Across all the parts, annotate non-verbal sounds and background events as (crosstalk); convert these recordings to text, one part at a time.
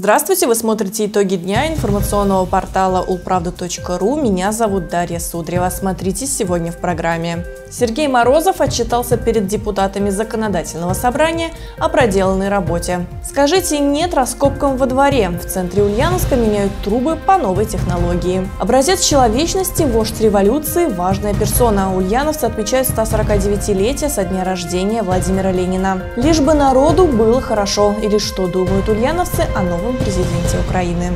Здравствуйте, вы смотрите итоги дня информационного портала улправда.ру. Меня зовут Дарья Судрева. Смотрите сегодня в программе. Сергей Морозов отчитался перед депутатами законодательного собрания о проделанной работе. Скажите «нет» раскопкам во дворе. В центре Ульяновска меняют трубы по новой технологии. Образец человечности, вождь революции, важная персона. Ульяновцы отмечают 149-летие со дня рождения Владимира Ленина. Лишь бы народу было хорошо. Или что думают ульяновцы о новом президенте Украины.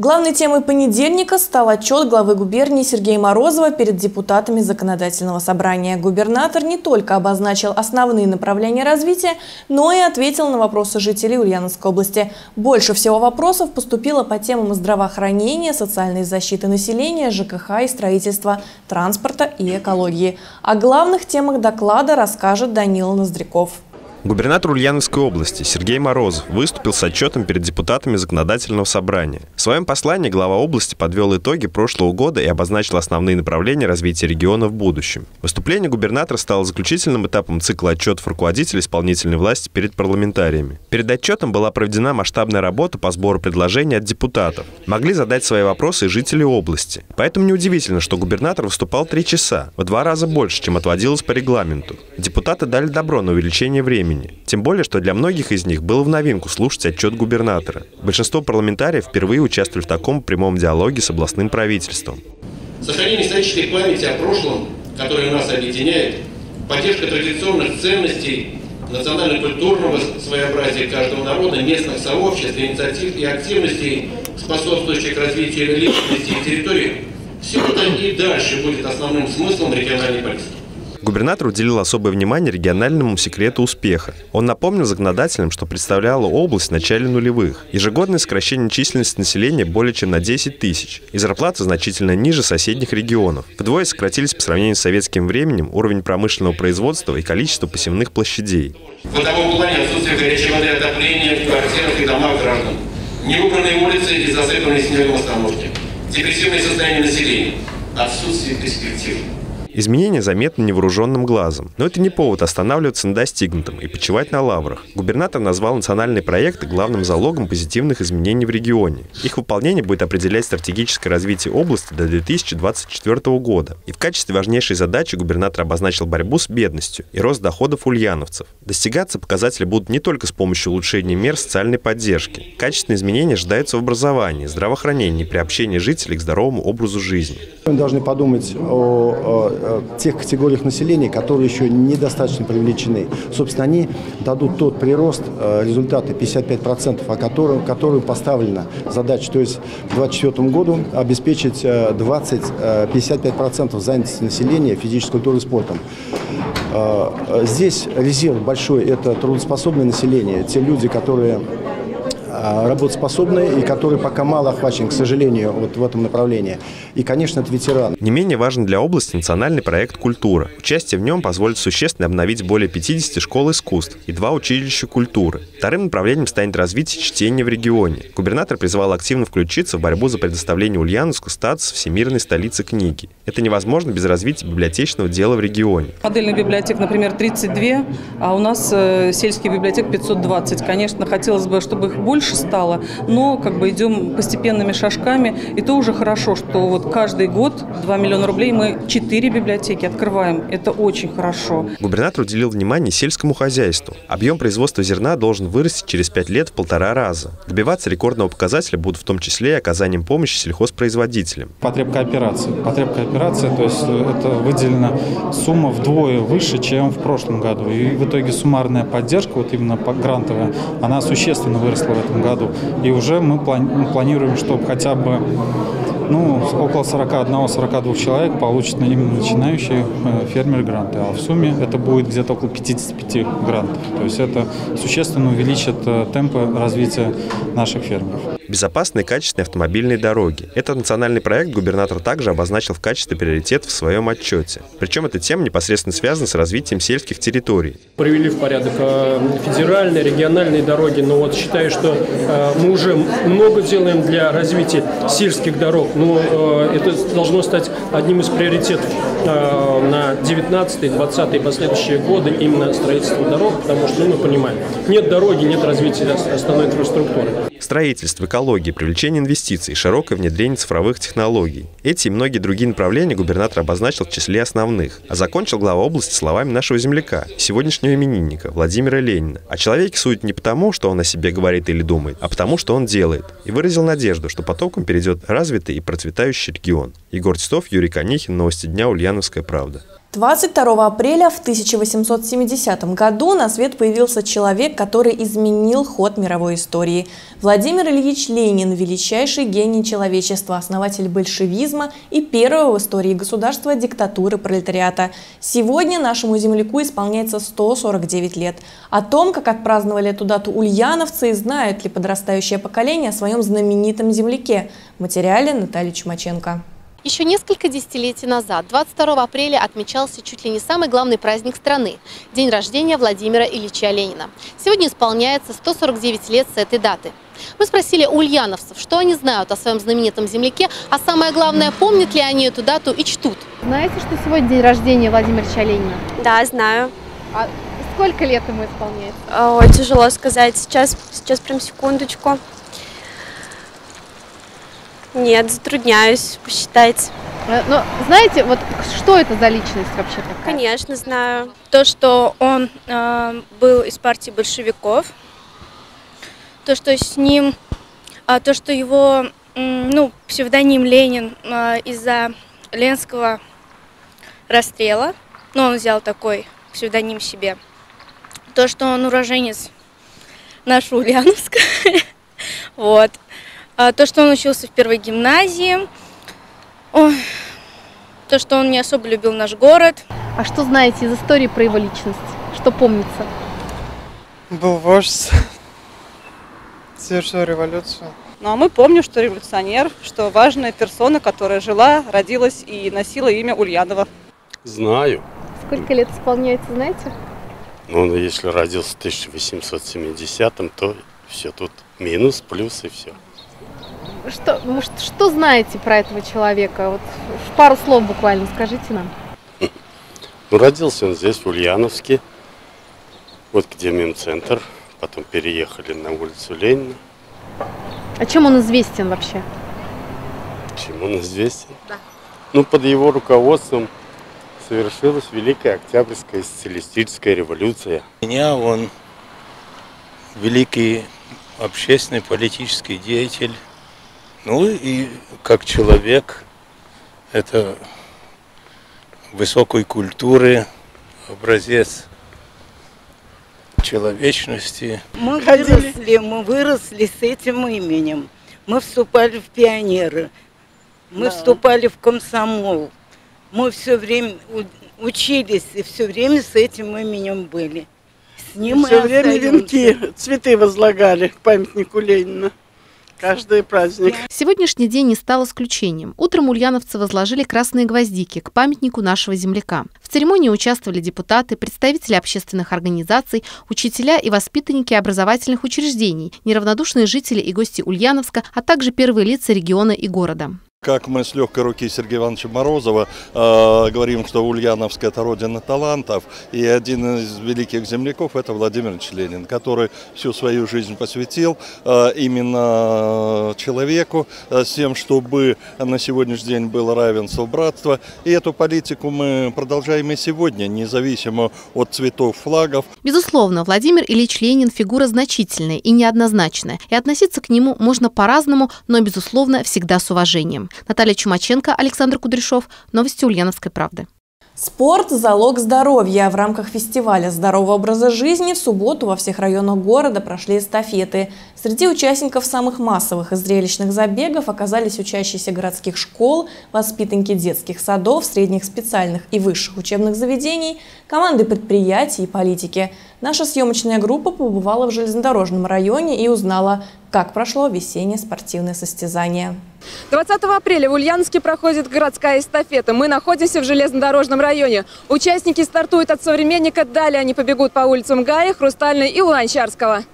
Главной темой понедельника стал отчет главы губернии Сергея Морозова перед депутатами законодательного собрания. Губернатор не только обозначил основные направления развития, но и ответил на вопросы жителей Ульяновской области. Больше всего вопросов поступило по темам здравоохранения, социальной защиты населения, ЖКХ и строительства, транспорта и экологии. О главных темах доклада расскажет Данила Ноздряков. Губернатор Ульяновской области Сергей Морозов выступил с отчетом перед депутатами законодательного собрания. В своем послании глава области подвел итоги прошлого года и обозначил основные направления развития региона в будущем. Выступление губернатора стало заключительным этапом цикла отчетов руководителей исполнительной власти перед парламентариями. Перед отчетом была проведена масштабная работа по сбору предложений от депутатов. Могли задать свои вопросы и жители области. Поэтому неудивительно, что губернатор выступал три часа, в два раза больше, чем отводилось по регламенту. Депутаты дали добро на увеличение времени времени. Тем более, что для многих из них было в новинку слушать отчет губернатора. Большинство парламентариев впервые участвовали в таком прямом диалоге с областным правительством. Сохранение исторической памяти о прошлом, которое нас объединяет, поддержка традиционных ценностей, национально-культурного своеобразия каждого народа, местных сообществ, инициатив и активностей, способствующих развитию личности и территории, все это и дальше будет основным смыслом региональной политики. Губернатор уделил особое внимание региональному секрету успеха. Он напомнил законодателям, что представляла область в начале нулевых. Ежегодное сокращение численности населения более чем на 10 тысяч, и зарплаты значительно ниже соседних регионов. Вдвое сократились по сравнению с советским временем уровень промышленного производства и количество посевных площадей. В бытовом плане отсутствие горячей воды отопления в квартирах и домах граждан, неубранные улицы и засыпанные снегом остановки, депрессивное состояние населения, отсутствие перспектив. Изменения заметны невооруженным глазом. Но это не повод останавливаться на достигнутом и почивать на лаврах. Губернатор назвал национальные проекты главным залогом позитивных изменений в регионе. Их выполнение будет определять стратегическое развитие области до 2024 года. И в качестве важнейшей задачи губернатор обозначил борьбу с бедностью и рост доходов ульяновцев. Достигаться показатели будут не только с помощью улучшения мер социальной поддержки. Качественные изменения ожидаются в образовании, здравоохранении, при общении жителей к здоровому образу жизни. Мы должны подумать о тех категориях населения, которые еще недостаточно привлечены. Собственно, они дадут тот прирост, э, результаты 55%, о котором, которую поставлена задача, то есть к 2024 году обеспечить 20-55% э, занятости населения физической культурой и спортом. Здесь резерв большой – это трудоспособное население, те люди, которые а, работоспособные и которые пока мало охвачены, к сожалению, вот в этом направлении. И, конечно, это ветераны. Не менее важен для области национальный проект «Культура». Участие в нем позволит существенно обновить более 50 школ искусств и два училища культуры. Вторым направлением станет развитие чтения в регионе. Губернатор призвал активно включиться в борьбу за предоставление Ульяновску статуса всемирной столицы книги. Это невозможно без развития библиотечного дела в регионе. Модельных библиотек, например, 32, а у нас э, сельских библиотек 520. Конечно, хотелось бы, чтобы их больше больше стало, но как бы идем постепенными шажками. И то уже хорошо, что вот каждый год 2 миллиона рублей мы 4 библиотеки открываем. Это очень хорошо. Губернатор уделил внимание сельскому хозяйству. Объем производства зерна должен вырасти через 5 лет в полтора раза. Добиваться рекордного показателя будут в том числе и оказанием помощи сельхозпроизводителям. Потреб кооперации. Потреб кооперации, то есть э, это выделена сумма вдвое выше, чем в прошлом году. И в итоге суммарная поддержка, вот именно грантовая, она существенно выросла в этом году. И уже мы планируем, чтобы хотя бы ну, около 41-42 человек получат именно начинающие э, фермеры гранты, а в сумме это будет где-то около 55 грантов. То есть это существенно увеличит э, темпы развития наших фермеров. Безопасные и качественные автомобильные дороги. Этот национальный проект губернатор также обозначил в качестве приоритета в своем отчете. Причем эта тема непосредственно связана с развитием сельских территорий. Привели в порядок э, федеральные, региональные дороги, но вот считаю, что мы уже много делаем для развития сельских дорог, но э, это должно стать одним из приоритетов э, на 19 20 и последующие годы именно строительство дорог, потому что, ну, мы понимаем, нет дороги, нет развития основной инфраструктуры. Строительство, экология, привлечение инвестиций, широкое внедрение цифровых технологий. Эти и многие другие направления губернатор обозначил в числе основных, а закончил глава области словами нашего земляка, сегодняшнего именинника Владимира Ленина. О человеке судят не потому, что он о себе говорит или думает, а потому, что он делает. И выразил надежду, что потоком перейдет развитый и процветающий регион. Егор Титов, Юрий Конихин, Новости дня, Ульяновская правда. 22 апреля в 1870 году на свет появился человек, который изменил ход мировой истории. Владимир Ильич Ленин – величайший гений человечества, основатель большевизма и первого в истории государства диктатуры пролетариата. Сегодня нашему земляку исполняется 149 лет. О том, как отпраздновали эту дату ульяновцы и знают ли подрастающее поколение о своем знаменитом земляке. В материале Наталья Чумаченко. Еще несколько десятилетий назад, 22 апреля, отмечался чуть ли не самый главный праздник страны – день рождения Владимира Ильича Ленина. Сегодня исполняется 149 лет с этой даты. Мы спросили у ульяновцев, что они знают о своем знаменитом земляке, а самое главное, помнят ли они эту дату и чтут. Знаете, что сегодня день рождения Владимира Ильича Ленина? Да, знаю. А сколько лет ему исполняется? Ой, тяжело сказать. Сейчас, сейчас прям секундочку. Нет, затрудняюсь посчитать. Э, но знаете, вот что это за личность вообще такая? Конечно, знаю. То, что он э, был из партии большевиков, то, что с ним, э, то, что его, э, ну, псевдоним Ленин э, из-за Ленского расстрела, ну, он взял такой псевдоним себе. То, что он уроженец нашего Ульяновска, (laughs) вот. А, то, что он учился в первой гимназии, Ой, то, что он не особо любил наш город. А что знаете из истории про его личность? Что помнится? Был вождь, (laughs) совершил революцию. Ну а мы помним, что революционер, что важная персона, которая жила, родилась и носила имя Ульянова. Знаю. Сколько лет исполняется, знаете? Ну, если родился в 1870-м, то все тут минус, плюс и все. Что, что, что знаете про этого человека? Вот пару слов буквально скажите нам. Ну, родился он здесь, в Ульяновске, вот где мемцентр. Потом переехали на улицу Ленина. А чем он известен вообще? Чем он известен? Да. Ну, под его руководством совершилась Великая Октябрьская социалистическая революция. Меня он великий общественный политический деятель, ну и как человек, это высокой культуры, образец человечности. Мы выросли, мы выросли с этим именем. Мы вступали в пионеры, мы да. вступали в комсомол. Мы все время учились и все время с этим именем были. С ним все время венки, цветы возлагали к памятнику Ленина каждый праздник. Сегодняшний день не стал исключением. Утром ульяновцы возложили красные гвоздики к памятнику нашего земляка. В церемонии участвовали депутаты, представители общественных организаций, учителя и воспитанники образовательных учреждений, неравнодушные жители и гости Ульяновска, а также первые лица региона и города. Как мы с легкой руки Сергея Ивановича Морозова э, говорим, что Ульяновск – это родина талантов, и один из великих земляков – это Владимир Ильич Ленин, который всю свою жизнь посвятил э, именно человеку, э, тем, чтобы на сегодняшний день было равенство, братство. И эту политику мы продолжаем и сегодня, независимо от цветов флагов. Безусловно, Владимир Ильич Ленин – фигура значительная и неоднозначная, и относиться к нему можно по-разному, но, безусловно, всегда с уважением. Наталья Чумаченко, Александр Кудряшов. Новости Ульяновской правды. Спорт – залог здоровья. В рамках фестиваля здорового образа жизни в субботу во всех районах города прошли эстафеты. Среди участников самых массовых и зрелищных забегов оказались учащиеся городских школ, воспитанники детских садов, средних специальных и высших учебных заведений, команды предприятий и политики. Наша съемочная группа побывала в железнодорожном районе и узнала, как прошло весеннее спортивное состязание. 20 апреля в Ульяновске проходит городская эстафета. Мы находимся в железнодорожном районе. Участники стартуют от современника. Далее они побегут по улицам Гая, Хрустальной и Луначарского.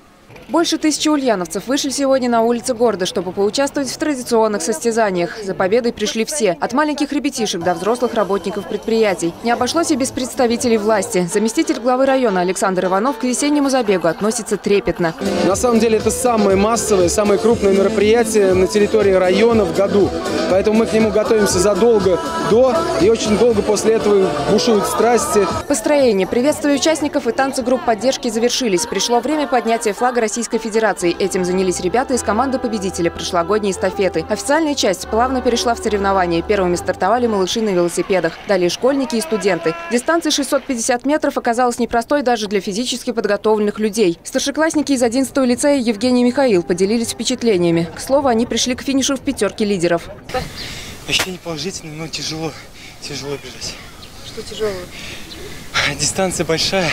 Больше тысячи ульяновцев вышли сегодня на улицы города, чтобы поучаствовать в традиционных состязаниях. За победой пришли все, от маленьких ребятишек до взрослых работников предприятий. Не обошлось и без представителей власти. Заместитель главы района Александр Иванов к весеннему забегу относится трепетно. На самом деле это самое массовое, самое крупное мероприятие на территории района в году. Поэтому мы к нему готовимся задолго до и очень долго после этого бушуют страсти. Построение, приветствие участников и танцы групп поддержки завершились. Пришло время поднятия флага Российской Федерации. Этим занялись ребята из команды победителя прошлогодней эстафеты. Официальная часть плавно перешла в соревнования. Первыми стартовали малыши на велосипедах. Далее школьники и студенты. Дистанция 650 метров оказалась непростой даже для физически подготовленных людей. Старшеклассники из 11 лицея Евгений и Михаил поделились впечатлениями. К слову, они пришли к финишу в пятерке лидеров. Ощущение положительное, но тяжело. Тяжело бежать. Что тяжело? Дистанция большая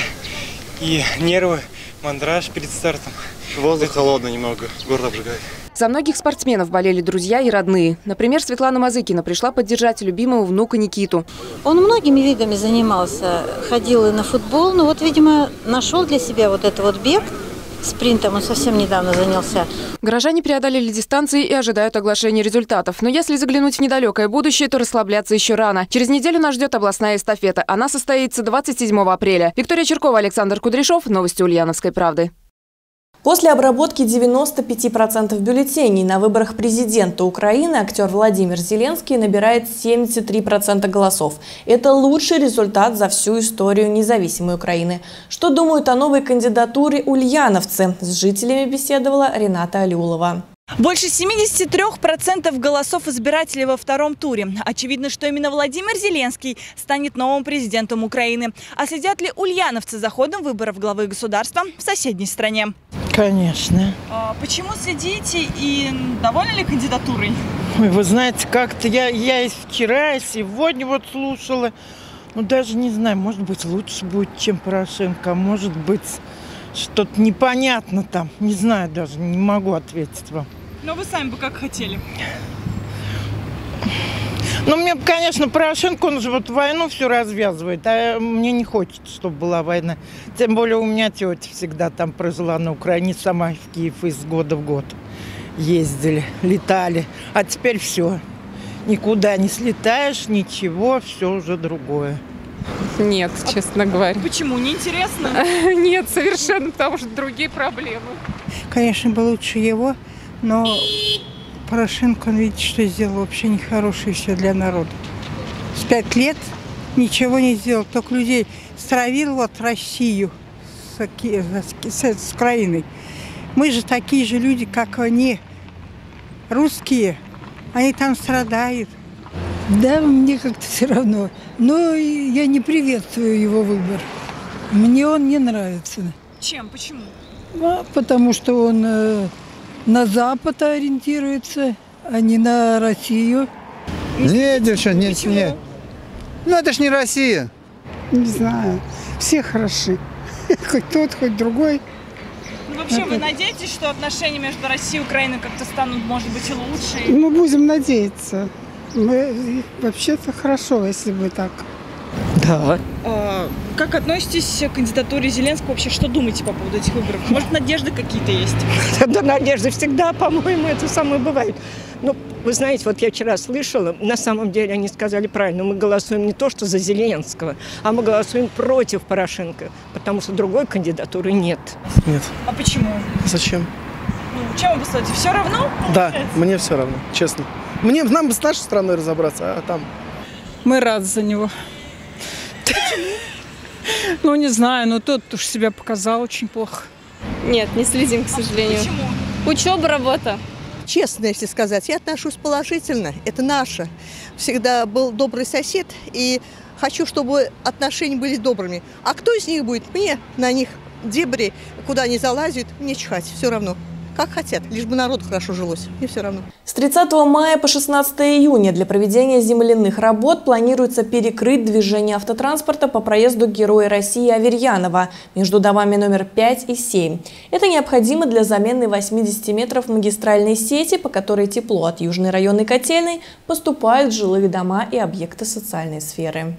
и нервы, мандраж перед стартом. Воздух холодный немного, горло обжигает. За многих спортсменов болели друзья и родные. Например, Светлана Мазыкина пришла поддержать любимого внука Никиту. Он многими видами занимался, ходил и на футбол, но вот, видимо, нашел для себя вот это вот бег, спринтом он совсем недавно занялся. Горожане преодолели дистанции и ожидают оглашения результатов. Но если заглянуть в недалекое будущее, то расслабляться еще рано. Через неделю нас ждет областная эстафета. Она состоится 27 апреля. Виктория Черкова, Александр Кудряшов. Новости Ульяновской правды. После обработки 95% бюллетеней на выборах президента Украины актер Владимир Зеленский набирает 73% голосов. Это лучший результат за всю историю независимой Украины. Что думают о новой кандидатуре ульяновцы? С жителями беседовала Рената Алюлова. Больше 73% голосов избирателей во втором туре. Очевидно, что именно Владимир Зеленский станет новым президентом Украины. А следят ли ульяновцы за ходом выборов главы государства в соседней стране? Конечно. А почему следите и довольны ли кандидатурой? Ой, вы знаете, как-то я, я и вчера, и сегодня вот слушала. Ну, даже не знаю, может быть, лучше будет, чем Порошенко. А может быть, что-то непонятно там. Не знаю даже, не могу ответить вам. Но вы сами бы как хотели? Ну, мне, конечно, Порошенко, он же вот войну все развязывает, а мне не хочется, чтобы была война. Тем более у меня тетя всегда там прожила на Украине, сама в Киев из года в год ездили, летали. А теперь все. Никуда не слетаешь, ничего, все уже другое. Нет, честно говоря. Почему? Неинтересно? (laughs) Нет, совершенно, потому что другие проблемы. Конечно, бы лучше его, но Порошенко, он видит, что сделал вообще нехорошее все для народа. С пять лет ничего не сделал, только людей стравил вот Россию с, с, с Украиной. Мы же такие же люди, как они, русские. Они там страдают. Да, мне как-то все равно. Но я не приветствую его выбор. Мне он не нравится. Чем? Почему? А, потому что он э, на Запад ориентируется, а не на Россию. Нет, девчонки, нет, Почему? нет. Ну, это ж не Россия. Не знаю. Все хороши. (laughs) Хоть тот, хоть другой. Ну, вообще, это... вы надеетесь, что отношения между Россией и Украиной как-то станут, может быть, и лучше? Мы будем надеяться. Мы вообще-то хорошо, если бы так. Да. А, как относитесь к кандидатуре Зеленского? Вообще, что думаете по поводу этих выборов? Может, надежды какие-то есть? (laughs) Да, надежды всегда, по-моему, это самое бывает. Ну, вы знаете, вот я вчера слышала, на самом деле они сказали правильно, мы голосуем не то, что за Зеленского, а мы голосуем против Порошенко, потому что другой кандидатуры нет. Нет. А почему? Зачем? Ну, чем вы поставите? Все равно? Да, мне все равно, честно. Мне, нам бы с нашей страной разобраться, а там... Мы рады за него. Ну, не знаю, но тот уж себя показал очень плохо. Нет, не следим, к сожалению. Почему? Учеба, работа. Честно, если сказать, я отношусь положительно. Это наше. Всегда был добрый сосед, и хочу, чтобы отношения были добрыми. А кто из них будет? Мне на них дебри, куда они залазят, мне чихать, все равно как хотят, лишь бы народу хорошо жилось. Мне все равно. С 30 мая по 16 июня для проведения земляных работ планируется перекрыть движение автотранспорта по проезду Героя России Аверьянова между домами номер 5 и 7. Это необходимо для замены 80 метров магистральной сети, по которой тепло от Южной районной котельной поступает в жилые дома и объекты социальной сферы.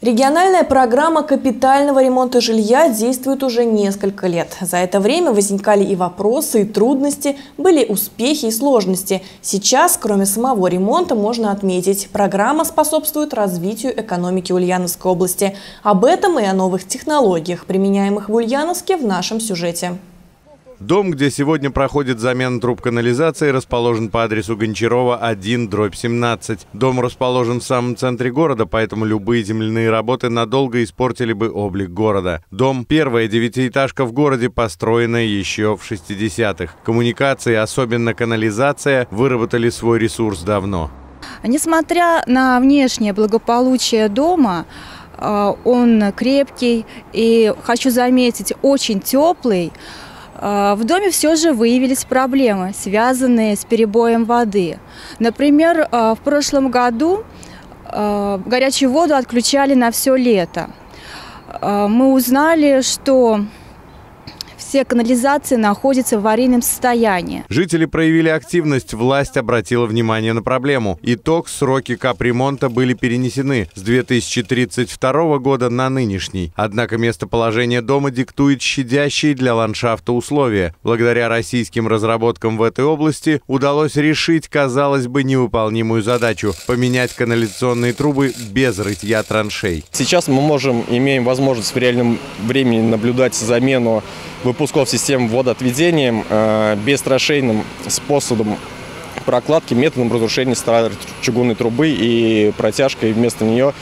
Региональная программа капитального ремонта жилья действует уже несколько лет. За это время возникали и вопросы, и трудности, были успехи и сложности. Сейчас, кроме самого ремонта, можно отметить, программа способствует развитию экономики Ульяновской области. Об этом и о новых технологиях, применяемых в Ульяновске, в нашем сюжете. Дом, где сегодня проходит замена труб канализации, расположен по адресу Гончарова 1, дробь 17. Дом расположен в самом центре города, поэтому любые земляные работы надолго испортили бы облик города. Дом – первая девятиэтажка в городе, построенная еще в 60-х. Коммуникации, особенно канализация, выработали свой ресурс давно. Несмотря на внешнее благополучие дома, э, он крепкий и, хочу заметить, очень теплый. А, в доме все же выявились проблемы, связанные с перебоем воды. Например, а, в прошлом году а, горячую воду отключали на все лето. Мы узнали, что все канализации находятся в аварийном состоянии. Жители проявили активность, власть обратила внимание на проблему. Итог – сроки капремонта были перенесены с 2032 года на нынешний. Однако местоположение дома диктует щадящие для ландшафта условия. Благодаря российским разработкам в этой области удалось решить, казалось бы, невыполнимую задачу – поменять канализационные трубы без рытья траншей. Сейчас мы можем, имеем возможность в реальном времени наблюдать замену выпусков систем водоотведением э, способом прокладки методом разрушения старой чугунной трубы и протяжкой. Вместо нее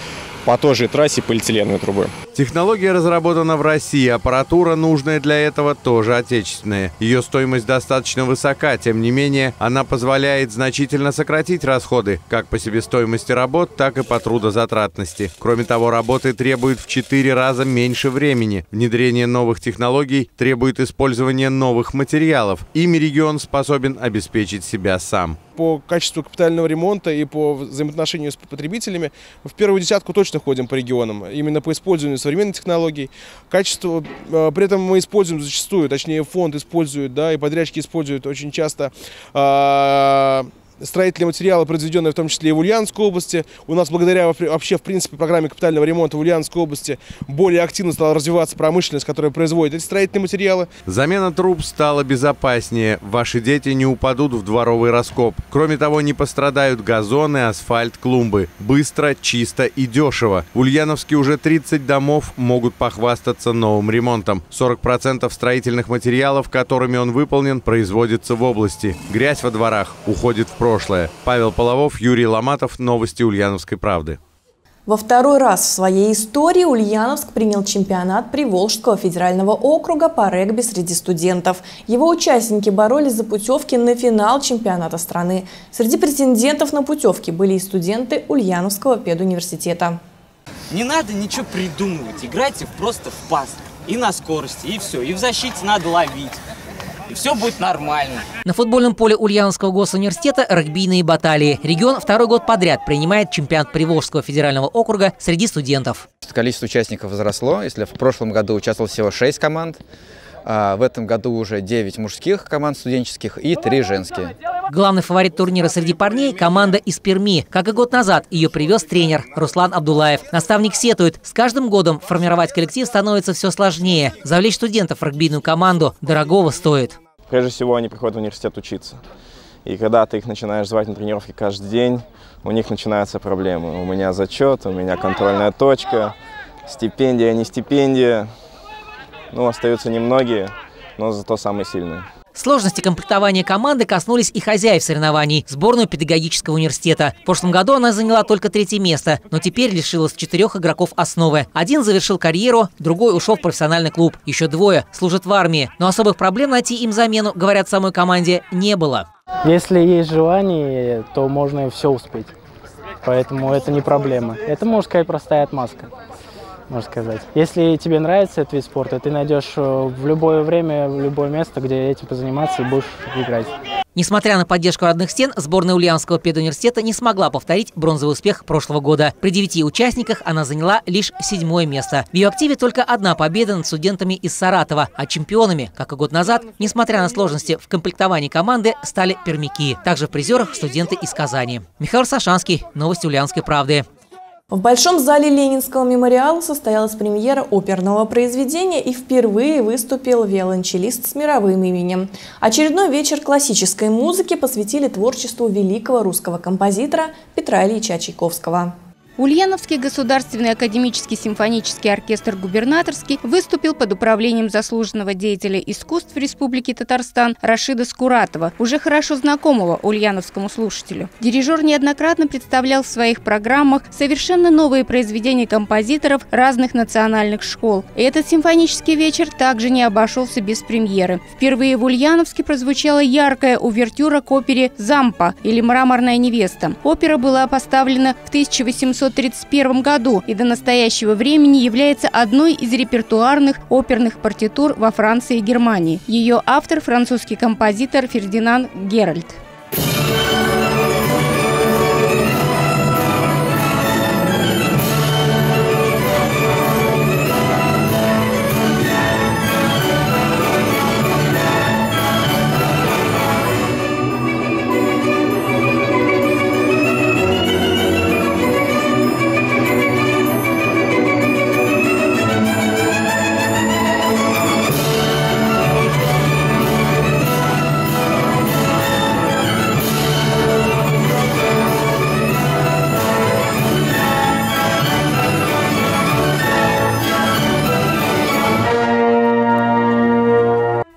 по той же трассе полиэтиленовой трубы. Технология разработана в России, аппаратура, нужная для этого, тоже отечественная. Ее стоимость достаточно высока, тем не менее, она позволяет значительно сократить расходы, как по себестоимости работ, так и по трудозатратности. Кроме того, работы требуют в 4 раза меньше времени. Внедрение новых технологий требует использования новых материалов. Ими регион способен обеспечить себя сам по качеству капитального ремонта и по взаимоотношению с потребителями в первую десятку точно ходим по регионам. Именно по использованию современных технологий. Качество, э, при этом мы используем зачастую, точнее фонд использует, да, и подрядчики используют очень часто э, строительные материалы, произведенные в том числе и в Ульяновской области. У нас благодаря вообще, в принципе, программе капитального ремонта в Ульяновской области более активно стала развиваться промышленность, которая производит эти строительные материалы. Замена труб стала безопаснее. Ваши дети не упадут в дворовый раскоп. Кроме того, не пострадают газоны, асфальт, клумбы. Быстро, чисто и дешево. В Ульяновске уже 30 домов могут похвастаться новым ремонтом. 40% строительных материалов, которыми он выполнен, производится в области. Грязь во дворах уходит в прошлое. Павел Половов, Юрий Ломатов. Новости Ульяновской правды. Во второй раз в своей истории Ульяновск принял чемпионат Приволжского федерального округа по регби среди студентов. Его участники боролись за путевки на финал чемпионата страны. Среди претендентов на путевки были и студенты Ульяновского педуниверситета. Не надо ничего придумывать, играйте просто в пас. И на скорости, и все. И в защите надо ловить все будет нормально. На футбольном поле Ульяновского госуниверситета регбийные баталии. Регион второй год подряд принимает чемпионат Приволжского федерального округа среди студентов. Количество участников возросло. Если в прошлом году участвовало всего 6 команд, а в этом году уже 9 мужских команд студенческих и 3 женские. Главный фаворит турнира среди парней – команда из Перми. Как и год назад, ее привез тренер Руслан Абдулаев. Наставник сетует, с каждым годом формировать коллектив становится все сложнее. Завлечь студентов в регбийную команду дорогого стоит. Прежде всего, они приходят в университет учиться. И когда ты их начинаешь звать на тренировки каждый день, у них начинаются проблемы. У меня зачет, у меня контрольная точка, стипендия, не стипендия. Ну, остаются немногие, но зато самые сильные. Сложности комплектования команды коснулись и хозяев соревнований – сборную педагогического университета. В прошлом году она заняла только третье место, но теперь лишилась четырех игроков основы. Один завершил карьеру, другой ушел в профессиональный клуб. Еще двое служат в армии, но особых проблем найти им замену, говорят самой команде, не было. Если есть желание, то можно все успеть. Поэтому это не проблема. Это, можно сказать, простая отмазка можно сказать. Если тебе нравится этот вид спорта, ты найдешь э, в любое время, в любое место, где этим позаниматься и будешь играть. Несмотря на поддержку родных стен, сборная Ульяновского педуниверситета не смогла повторить бронзовый успех прошлого года. При девяти участниках она заняла лишь седьмое место. В ее активе только одна победа над студентами из Саратова, а чемпионами, как и год назад, несмотря на сложности в комплектовании команды, стали пермяки. Также в призерах студенты из Казани. Михаил Сашанский, Новости Ульяновской правды. В Большом зале Ленинского мемориала состоялась премьера оперного произведения и впервые выступил виолончелист с мировым именем. Очередной вечер классической музыки посвятили творчеству великого русского композитора Петра Ильича Чайковского. Ульяновский государственный академический симфонический оркестр «Губернаторский» выступил под управлением заслуженного деятеля искусств Республики Татарстан Рашида Скуратова, уже хорошо знакомого ульяновскому слушателю. Дирижер неоднократно представлял в своих программах совершенно новые произведения композиторов разных национальных школ. И этот симфонический вечер также не обошелся без премьеры. Впервые в Ульяновске прозвучала яркая увертюра к опере «Зампа» или «Мраморная невеста». Опера была поставлена в 1800 1931 году и до настоящего времени является одной из репертуарных оперных партитур во Франции и Германии. Ее автор – французский композитор Фердинанд Геральт.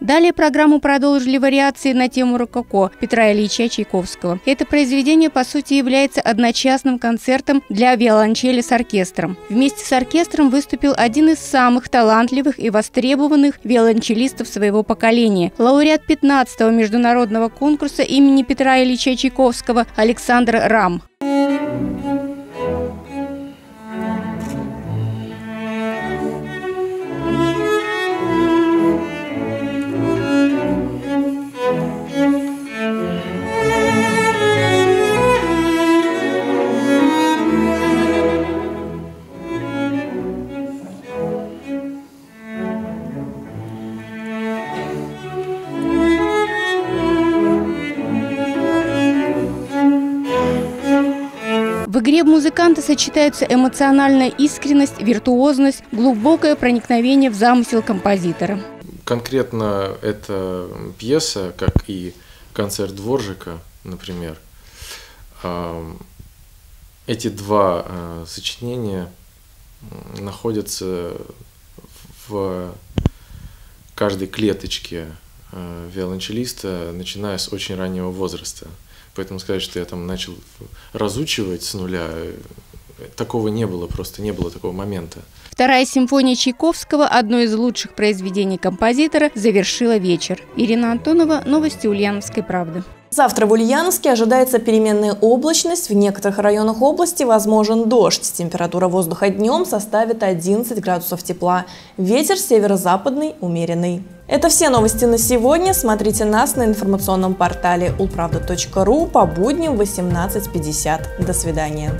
Далее программу продолжили вариации на тему рококо Петра Ильича Чайковского. Это произведение, по сути, является одночасным концертом для виолончели с оркестром. Вместе с оркестром выступил один из самых талантливых и востребованных виолончелистов своего поколения, лауреат 15-го международного конкурса имени Петра Ильича Чайковского Александр Рам. В игре музыканта сочетаются эмоциональная искренность, виртуозность, глубокое проникновение в замысел композитора. Конкретно эта пьеса, как и концерт Дворжика, например, эти два э, сочинения находятся в каждой клеточке э, виолончелиста, начиная с очень раннего возраста. Поэтому сказать, что я там начал разучивать с нуля, такого не было, просто не было такого момента. Вторая симфония Чайковского, одно из лучших произведений композитора, завершила вечер. Ирина Антонова, Новости Ульяновской правды. Завтра в Ульяновске ожидается переменная облачность. В некоторых районах области возможен дождь. Температура воздуха днем составит 11 градусов тепла. Ветер северо-западный умеренный. Это все новости на сегодня. Смотрите нас на информационном портале ulpravda.ru по будням в 18.50. До свидания.